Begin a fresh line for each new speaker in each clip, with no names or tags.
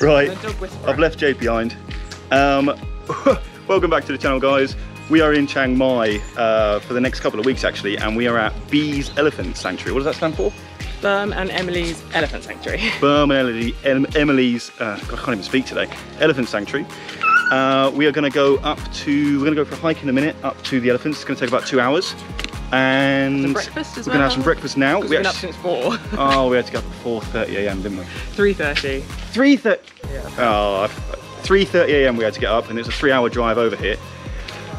Right, I've left Jade behind. Um, welcome back to the channel, guys. We are in Chiang Mai uh, for the next couple of weeks, actually, and we are at Bees Elephant Sanctuary. What does that stand for?
Burm and Emily's Elephant Sanctuary.
Burm and Emily, em, Emily's, uh, I can't even speak today, Elephant Sanctuary. Uh, we are going to go up to, we're going to go for a hike in a minute up to the elephants. It's going to take about two hours. And
Some breakfast as
we're going to have some breakfast now.
Because
We
we've been up
actually-
since 4.
oh, we had to get up at 4.30am, didn't we?
3.30.
3.30
Yeah.
Oh, 3.30am we had to get up and it's a three hour drive over here.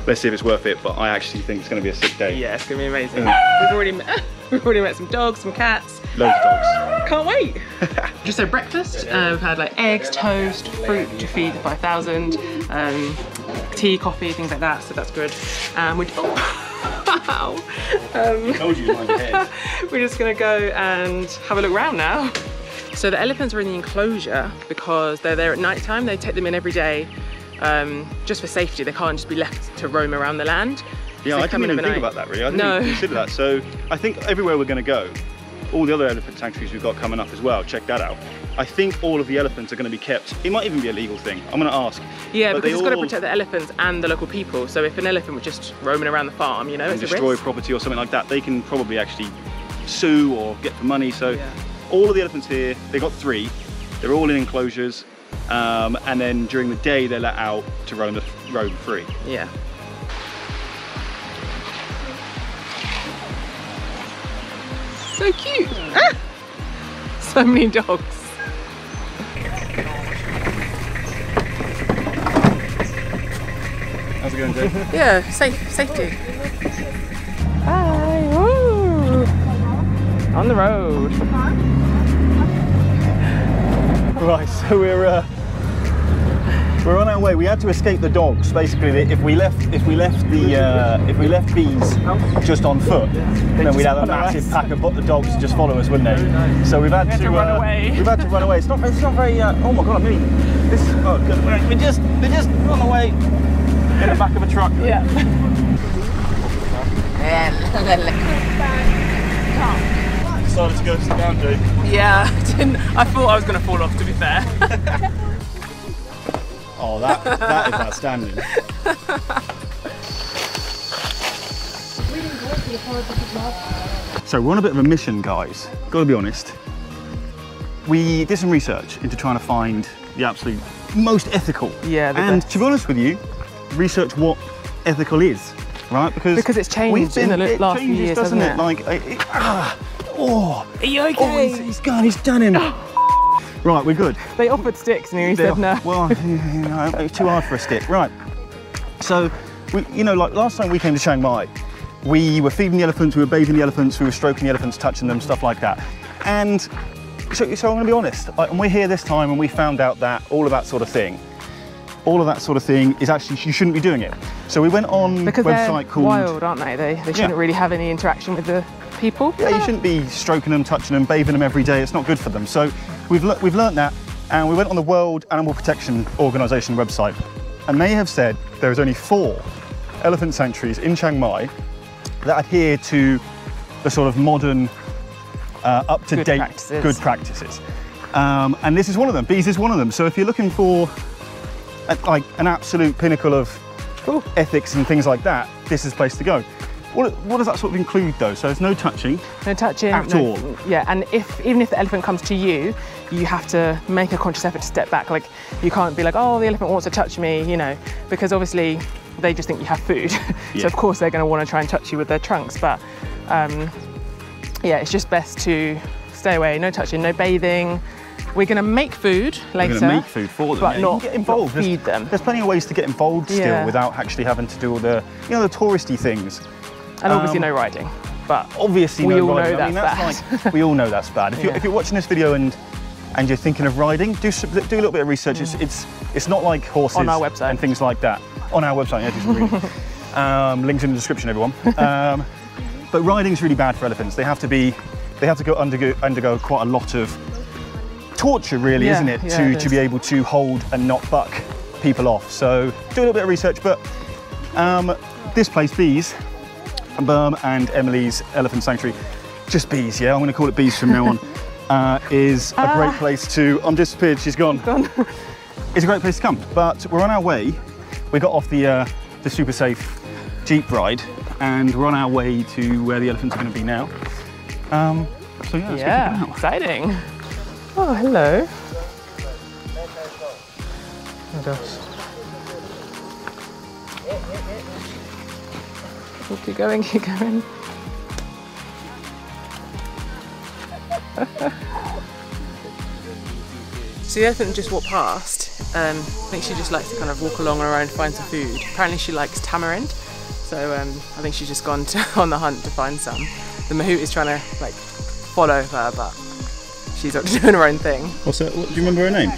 Let's see if it's worth it, but I actually think it's going to be a sick day.
Yeah, it's going to be amazing.
Mm.
We've already met, we've already met some dogs, some cats.
Loads of dogs.
Can't wait. Just so breakfast, uh, we've had like eggs, toast, fruit to feed the 5,000, um, tea, coffee, things like that, so that's good. Um, we oh, wow. Um,
told you, mind your head.
we're just gonna go and have a look around now. So the elephants are in the enclosure because they're there at night time. They take them in every day um, just for safety. They can't just be left to roam around the land.
Yeah,
So
I
come
didn't
in
even think
overnight.
about that really. I didn't
No.
even consider that. So I think everywhere we're going to go, all the other elephant sanctuaries we've got coming up as well, check that out. I think all of the elephants are going to be kept. It might even be a legal thing. I'm going to ask.
Yeah,
But
because it's got to protect the elephants and the local people. So if an elephant was just roaming around the farm, you know,
and destroy property or something like that, they can probably actually sue or get the money. So
Yeah.
all of the elephants here, they got three. They're all in enclosures, um, and then during the day they're let out to roam the roam free.
Yeah. So cute. Ah! So many dogs.
How's it going, Jay?
Yeah, safe, safety. Bye. Woo. On the road.
right, so we're uh, we're on our way. We had to escape the dogs. Basically, if we left if we left the uh, if we left bees just on foot, then we'd have a massive
us.
pack of bo- dogs to just follow us, wouldn't they? So we've had
had
to,
to run
uh,
away.
We've had to run away. It's not it's not very. Uh, oh my god! I mean, this. Oh, good. Right, we just we just run away in the back of a truck.
Yeah. Yeah.
Decided to go sit down, Jay.
Yeah, I didn't. I thought I was going to fall off, to be fair.
Oh, that that is outstanding. So we're on a bit of a mission, guys. Got to be honest. We did some research into trying to find the absolute most ethical.
Yeah, the
and
best.
to be honest with you, research what ethical is, right? Because
Because it's changed
we've
in the
it
last few
changes,
years,
doesn't it?
it?
Like, it, it- ah, oh,
Are you
oh, he's, he's gone. He's done him. right, we're good.
They offered sticks and he said no.
Well, you know, it too hard for a stick. Right. So, we, you know, like last time we came to Chiang Mai, we were feeding the elephants, we were bathing the elephants, we were stroking the elephants, touching them, stuff like that. And so, so I'm going to be honest. Like, and we're here this time, and we found out that all of that sort of thing, all of that sort of thing is actually you shouldn't be doing it. So we went on
Because
website called.
wild, aren't they? They, they shouldn't really have any interaction with the people.
Yeah, you shouldn't be stroking them, touching them, bathing them every day. It's not good for them. So we've le- we've learnt that, and we went on the World Animal Protection Organisation website, and they have said there is only four elephant sanctuaries in Chiang Mai that adhere to the sort of modern, uh, up-to-date
Good practices.
good practices. Um, and this is one of them. Bees is one of them. So if you're looking for like an absolute pinnacle of
Cool.
ethics and things like that, this is the place to go. What, what does that sort of include though? So there's no touching.
No touching.
At
no-
all.
Yeah, and if even if the elephant comes to you, you have to make a conscious effort to step back. Like you can't be like, oh, the elephant wants to touch me, you know, because obviously they just think you have food.
Yeah.
so of course they're going to want to try and touch you with their trunks. But um, yeah, it's just best to stay away. No touching, no bathing. We're going to make food later.
We're going to make food for them,
but
yeah. You
not-
can get involved.
not
There's-
feed them.
There's plenty of ways to get involved still
Yeah.
without actually having to do all the, you know, the touristy things.
And obviously
um,
no riding. But
Obviously,
We
no
all know
riding. I mean,
that's
that's like we all know that's bad. If, you're, if you're watching this video and and you're thinking of riding, do do a little bit of research. It's it's it's not like horses
On our website.
and things like that. On our website, yeah, do some reading. um, links in the description, everyone. Um, but riding's really bad for elephants. They have to be they have to go undergo undergo quite a lot of torture, really,
Yeah,
isn't it,
yeah,
to
it
to be able to hold and not buck people off. So do a little bit of research, but um, this place, Bees, Burm and Emily's Elephant Sanctuary, just bees, yeah, I'm going to call it bees from now on, uh, is a great place to. I'm disappeared, she's gone.
Gone.
It's a great place to come. But we're on our way. We got off the, uh, the super safe Jeep ride and we're on our way to where the elephants are going to be now. Um, so yeah, let's go check
yeah, exciting. Oh, hello. Oh gosh. Oh, keep going, keep going. so the elephant just walked past. Um, I think she just likes to kind of walk along on her own to find some food. Apparently she likes tamarind, so um, I think she's just gone to, on the hunt to find some. The mahout is trying to like follow her, but she's up to doing her own thing.
What's that? What, do you remember her name?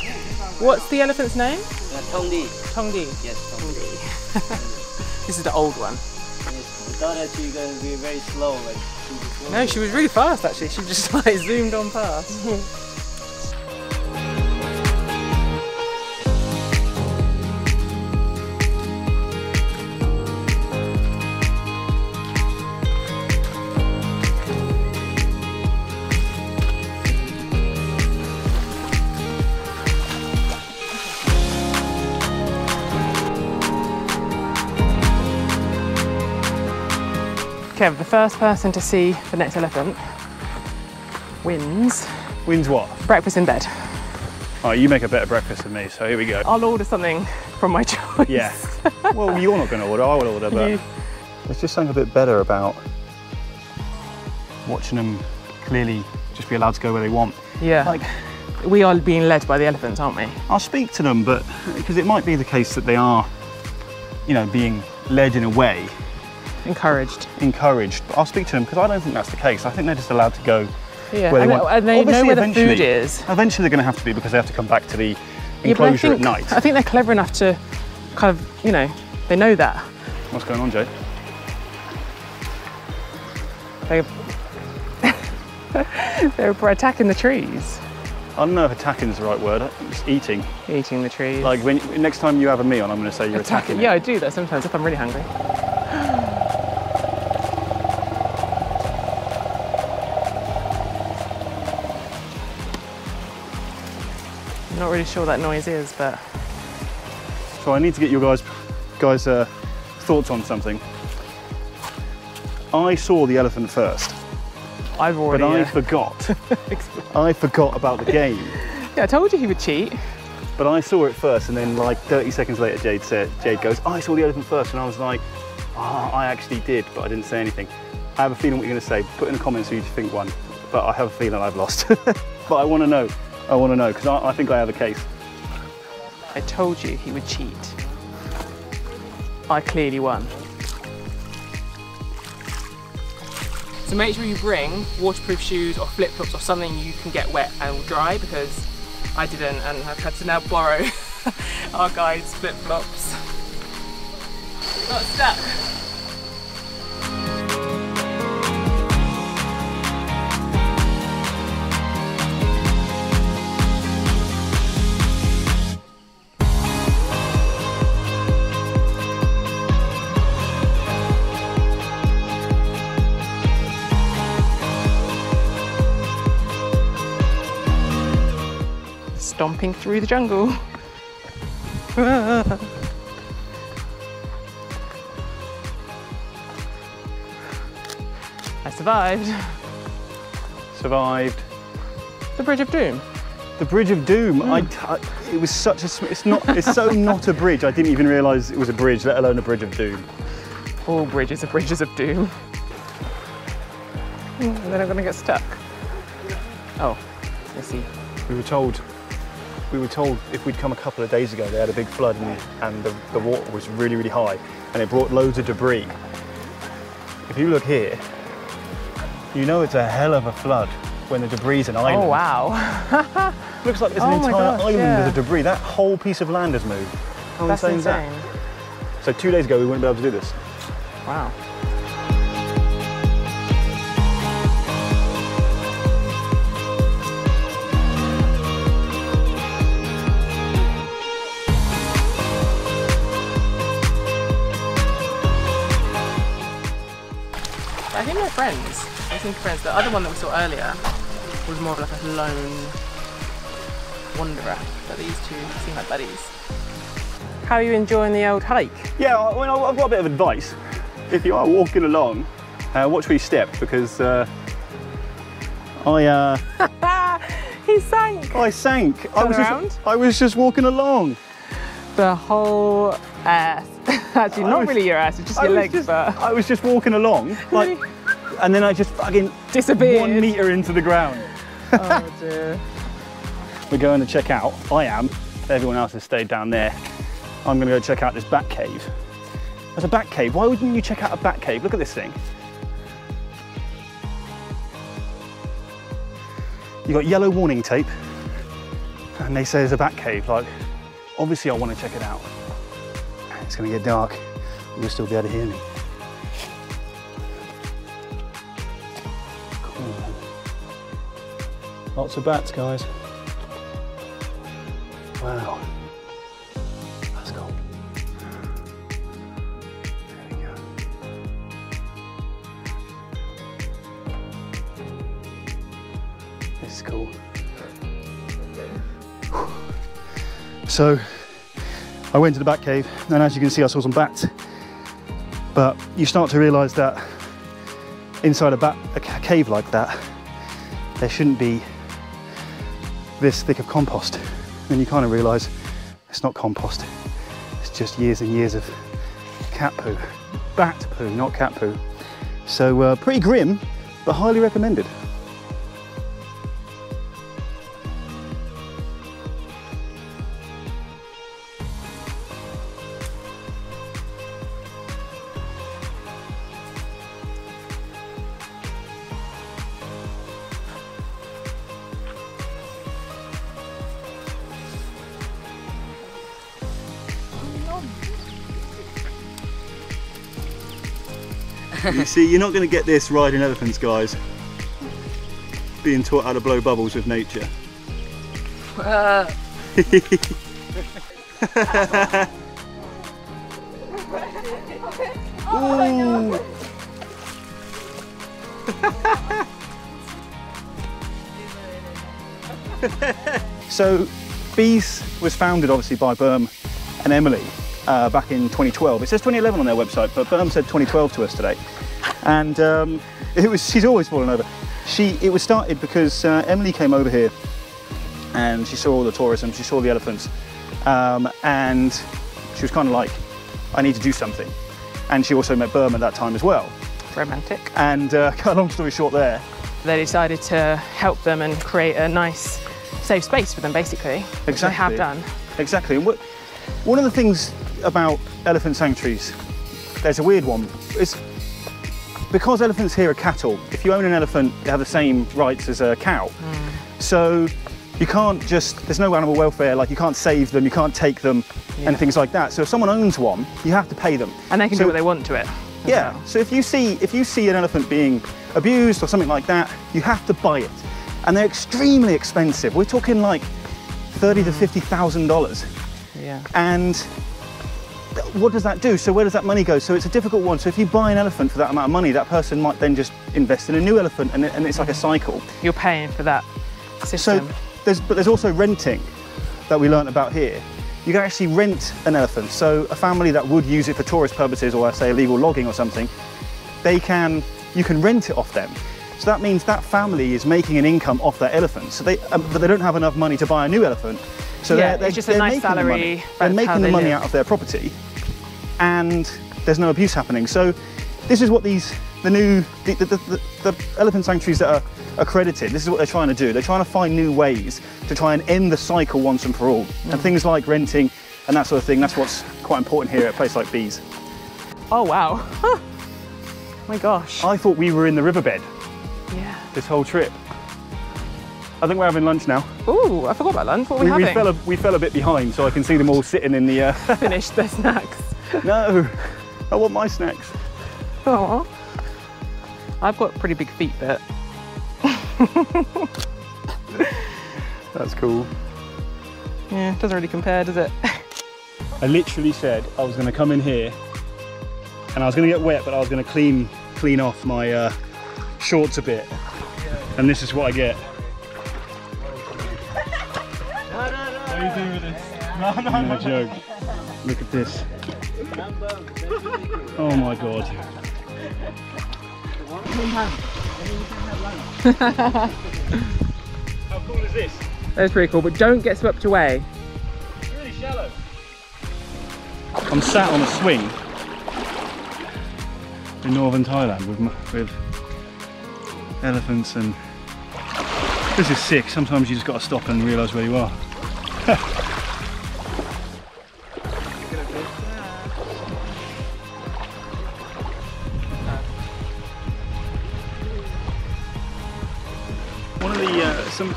What's the elephant's name?
Uh, Tongdi.
Tongdi.
Yes, Tongdi.
This is the old one.
yes. I thought that she gonna be very slow, like she was
No, she was really fast actually. She just like zoomed on past. The first person to see the next elephant wins
Wins what?
breakfast in bed.
Oh, you make a better breakfast than me, so here we go.
I'll order something from my choice.
Yeah. well, you're not going to order, I will order, but
You-
there's just something a bit better about watching them clearly just be allowed to go where they want.
Yeah.
Like,
we are being led by the elephants, aren't we?
I'll speak to them, but because it might be the case that they are, you know, being led in a way,
Encouraged.
encouraged. But I'll speak to them because I don't think that's the case. I think they're just allowed to go
Yeah.
where
and,
they want.
and they know
Obviously,
where the food is.
Eventually, they're going to have to be because they have to come back to the
Yeah,
enclosure
think,
at night.
I think they're clever enough to kind of, you know, they know that.
What's going on, Jay?
They, they're attacking the trees,
I don't know if attacking is the right word. It's eating.
eating the trees.
Like when next time you have a meal, I'm going to say you're attacking.
Yeah,
it.
I do that sometimes if I'm really hungry. Not really sure what that noise is, but
So I need to get your guys guys uh, thoughts on something. I saw the elephant first,
I've already... but.
I
uh,
forgot. I forgot about the game.
yeah, I told you he would cheat.
But I saw it first, and then like 30 seconds later, Jade said, Jade goes, I saw the elephant first, and I was like, ah, I actually did, but I didn't say anything. I have a feeling what you're going to say. Put in the comments who you think won, but I have a feeling I've lost. but I want to know. I want to know because I, I think I have a case.
I told you he would cheat. I clearly won. So make sure you bring waterproof shoes or flip flops or something you can get wet and will dry because I didn't and I've had to now borrow our guide's flip flops. Got stuck. Stomping through the jungle. I survived.
Survived.
The Bridge of Doom.
The Bridge of Doom. Hmm. I, I- it was such a. It's not. It's so not a bridge. I didn't even realise it was a bridge, let alone a Bridge of Doom.
All bridges are bridges of doom. And then I'm gonna get stuck. Oh, I see.
We were told. We were told if we'd come a couple of days ago, they had a big flood and, and the, the water was really, really high, and it brought loads of debris. If you look here, you know it's a hell of a flood when the debris is an oh, island.
Oh wow.
Looks like there's
Oh
an entire
gosh,
island
yeah.
of debris. That whole piece of land has moved. How
That's
insane is
insane.
that? So two days ago we wouldn't be able to do this.
Wow. Friends. They making friends. The other one that we saw earlier was more of like a lone wanderer, but these two seem like buddies. How are you enjoying the old hike?
Yeah, I mean, I've got a bit of advice. If you are walking along, uh, watch where you step because uh, I uh,
he sank
I sank. I was
around.
just I was just walking along.
the whole ass. Actually,
I
not
was-
really your ass, it's just
I
your legs,
just,
but
I was just walking along, like, and then I just fucking
disappeared.
one meter into the ground.
Oh dear.
We're going to check out. I am. Everyone else has stayed down there. I'm going to go check out this bat cave. There's a bat cave. Why wouldn't you check out a bat cave? Look at this thing. You've got yellow warning tape, and they say there's a bat cave. Like, obviously, I want to check it out. It's going to get dark. You'll still be able to hear me. Lots of bats, guys. Wow. That's cool. There we go. This is cool. So I went to the bat cave and as you can see I saw some bats. But you start to realise that inside a bat a cave like that there shouldn't be this thick of compost. Then you kind of realise it's not compost. It's just years and years of cat poo. Bat poo, not cat poo. So uh, pretty grim, but highly recommended. You see, you're not going to get this riding elephants, guys. Being taught how to blow bubbles with nature. Ooh. so, Bees was founded obviously by Burm and Emily uh, back in 2012. It says 2011 on their website, but Burm said 2012 to us today. And um, it was she's always fallen over. She it was started because uh, Emily came over here and she saw all the tourism, she saw the elephants, um, and she was kind of like, I need to do something. And she also met Burm at that time as well.
Romantic.
And uh, cut a long story short there,
They decided to help them and create a nice, safe space for them, basically. Which they have
Exactly.
done.
Exactly. And what, one of the things about elephant sanctuaries, there's a weird one. It's because elephants here are cattle. If you own an elephant, they have the same rights as a cow. Hmm. So you can't just. There's no animal welfare. Like you can't save them, you can't take them,
Yeah.
and things like that. So if someone owns one, you have to pay them.
And they can
So-
do what they want to it.
Yeah.
well.
So if you see if you see an elephant being abused or something like that, you have to buy it, and they're extremely expensive. We're talking like thirty to hmm. fifty thousand dollars.
Yeah.
And what does that do? So where does that money go? So it's a difficult one. So if you buy an elephant for that amount of money, that person might then just invest in a new elephant, and, and it's like a cycle.
You're paying for that
So
system.
there's but there's also renting that we learnt about here. You can actually rent an elephant. So a family that would use it for tourist purposes or say illegal logging or something, they can you can rent it off them. So that means that family is making an income off that elephant. So they um, but they don't have enough money to buy a new elephant. So
Yeah,
they're, they're
it's just a
they're
nice
making the
salary,
money. They're making the money
live.
out of their property, and there's no abuse happening. So this is what these the new the, the, the, the elephant sanctuaries that are accredited. This is what they're trying to do. They're trying to find new ways to try and end the cycle once and for all.
Mm.
And things like renting and that sort of thing. That's what's quite important here at a place like Bees.
oh wow. My gosh.
I thought we were in the riverbed
Yeah.
this whole trip. I think we're having lunch now.
Ooh, I forgot about lunch. What we,
we, we fell a, we fell a bit behind, so I can see them all sitting in the. Uh,
Finished their snacks.
no, I want my snacks.
Oh. I've got pretty big feet, but
That's cool.
yeah, doesn't really compare, does it?
I literally said I was going to come in here and I was going to get wet, but I was going to clean clean off my uh, shorts a bit, and this is what I get. no, no, no.
What are you doing with this?
No no joke. Look at this. Oh my god. How cool is this?
That's pretty cool, but don't get swept away.
It's really shallow. I'm sat on a swing in northern Thailand with with elephants and this is sick. Sometimes you just got to stop and realise where you are.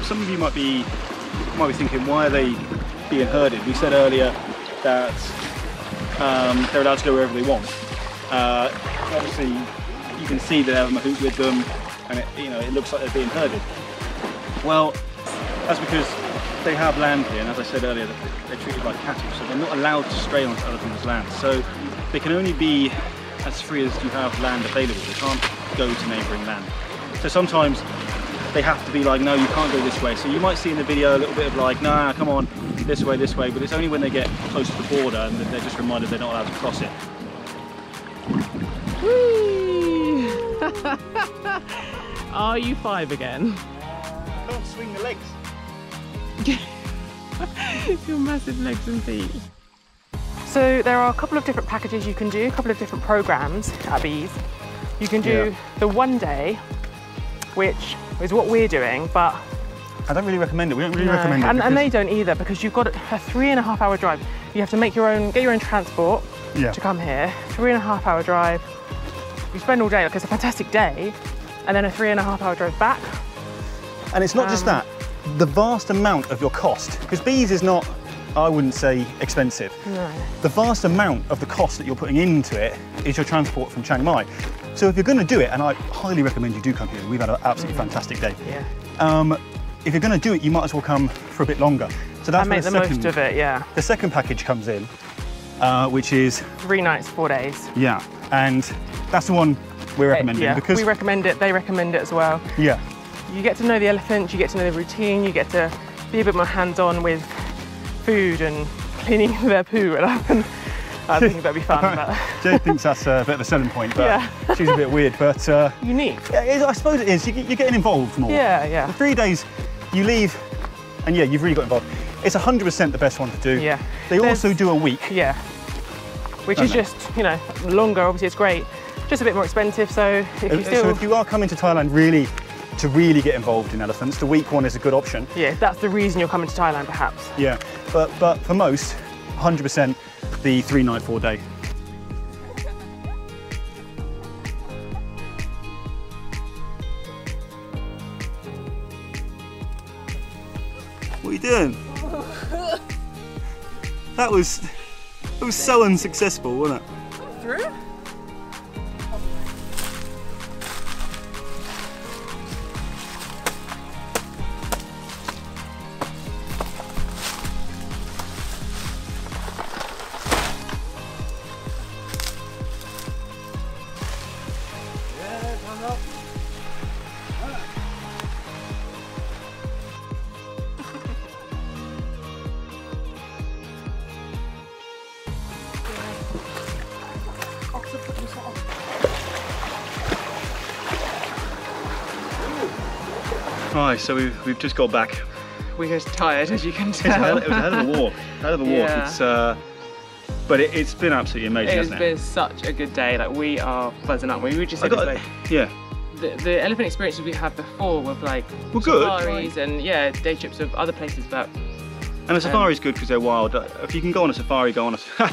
some of you might be might be thinking why are they being herded? We said earlier that um, they're allowed to go wherever they want. Uh, obviously, you can see that they have a mahout with them, and it, you know it looks like they're being herded. Well, that's because they have land here, and as I said earlier, they're treated like cattle, so they're not allowed to stray onto other people's land. So they can only be as free as you have land available. They can't go to neighbouring land. So sometimes they have to be like, no, you can't go this way. So you might see in the video a little bit of like, nah, come on, this way, this way. But it's only when they get close to the border and they're just reminded they're not allowed to cross it.
Whee! Are you five again?
Can't swing the legs.
Your massive legs and feet. So there are a couple of different packages you can do, a couple of different programs at Bees. You can do
Yeah.
the one day, which is what we're doing, but
I don't really recommend it. We don't really
no.
recommend it.
and, and they don't either because you've got a three and a half hour drive. You have to make your own, get your own transport
yeah.
to come here. Three and a half hour drive. You spend all day, like it's a fantastic day, and then a three and a half hour drive back.
And it's not just
Um,
that, the vast amount of your cost, because bees is not, I wouldn't say expensive.
No.
The vast amount of the cost that you're putting into it is your transport from Chiang Mai. So if you're going to do it, and I highly recommend you do come here, we've had an absolutely fantastic day.
Yeah.
Um, if you're going to do it, you might as well come for a bit longer. So that's
I make the
second,
most of it, yeah.
The second package comes in, uh, which is
Three nights, four days.
yeah, and that's the one we're recommending
yeah,
because
we recommend it, they recommend it as well.
yeah,
You get to know the elephant, you get to know the routine, you get to be a bit more hands-on with food and cleaning their poo. And I think that'd be fun, but
Jade thinks that's a bit of a selling point, but
Yeah.
she's a bit weird. But uh,
unique.
yeah, I suppose it is. You, you're getting involved more.
Yeah, yeah.
Three days, you leave, and yeah, you've really got involved. It's 100% the best one to do.
Yeah.
They
There's-
also do a week.
Yeah. Which is
they?
just, you know, longer, obviously it's great. Just a bit more expensive, so if you still,
So if you are coming to Thailand really to really get involved in elephants, the week one is a good option.
yeah, that's the reason you're coming to Thailand perhaps.
Yeah, but but for most, 100% the three night, four day. What are you doing? That was it was so unsuccessful, wasn't it?
Through?
Right, so we've, we've just got back.
We're just tired, as you can
It's a hell,
tell.
it was a hell of a walk. Hell of a walk.
Yeah.
It's uh, but it, it's been absolutely amazing,
it
hasn't it?
been such a good day. Like we are buzzing up. We were just said
got,
like
yeah.
the, the elephant experiences we had before with like
Were good.
safaris and yeah, day trips of other places. But
And a safari's good because they're wild. Uh, If you can go on a safari, go on a.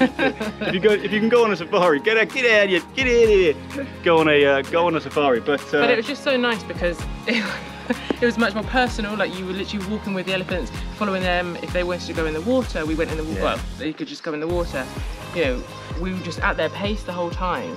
if you go, if you can go on a safari, get out, get out of here, get out of here. Go on a, uh, go on a safari. But, uh,
but it was just so nice because it, it was much more personal. Like you were literally walking with the elephants, following them. If they wanted to go in the water, we went in the water.
Yeah.
Well, they could just go in the water. You know, we were just at their pace the whole time.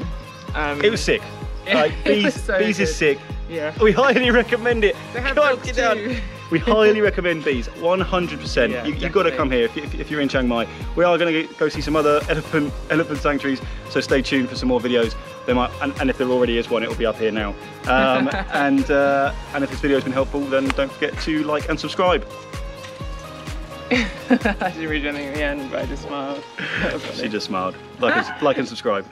Um,
it was sick. Like bees,
so
bees is sick.
yeah.
We highly recommend it.
They have
get down. We highly recommend bees, 100%.
Yeah,
you, you've got to come here if, if, if you're in Chiang Mai. We are going to go see some other elephant elephant sanctuaries, so stay tuned for some more videos. There might, and, and if there already is one, it will be up here now. Um, and uh, and if this video has been helpful, then don't forget to like and subscribe.
I didn't read anything at the end, but I just smiled.
She just smiled. Like and, like and subscribe.